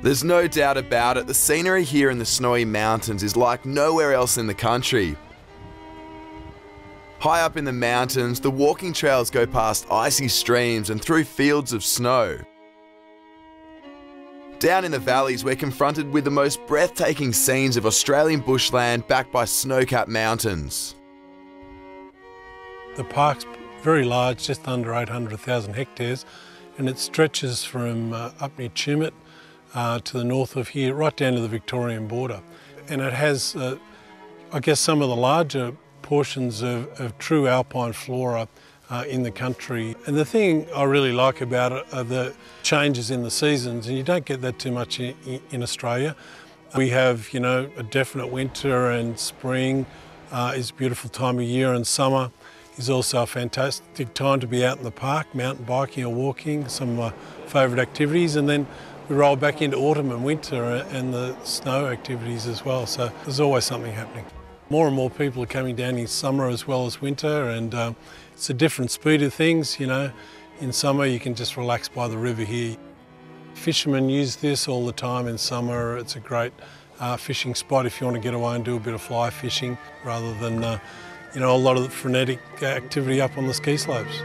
There's no doubt about it, the scenery here in the Snowy Mountains is like nowhere else in the country. High up in the mountains, the walking trails go past icy streams and through fields of snow. Down in the valleys, we're confronted with the most breathtaking scenes of Australian bushland backed by snow-capped mountains. The park's very large, just under 800,000 hectares, and it stretches from uh, up near Tumut uh, to the north of here, right down to the Victorian border. And it has, uh, I guess, some of the larger portions of, of true alpine flora uh, in the country. And the thing I really like about it are the changes in the seasons, and you don't get that too much in, in Australia. We have, you know, a definite winter and spring uh, is a beautiful time of year, and summer is also a fantastic time to be out in the park, mountain biking or walking, some of my favourite activities. And then we roll back into autumn and winter and the snow activities as well. So there's always something happening. More and more people are coming down in summer as well as winter, and um, it's a different speed of things. You know, in summer you can just relax by the river here. Fishermen use this all the time in summer. It's a great uh, fishing spot if you want to get away and do a bit of fly fishing rather than, uh, you know, a lot of the frenetic activity up on the ski slopes.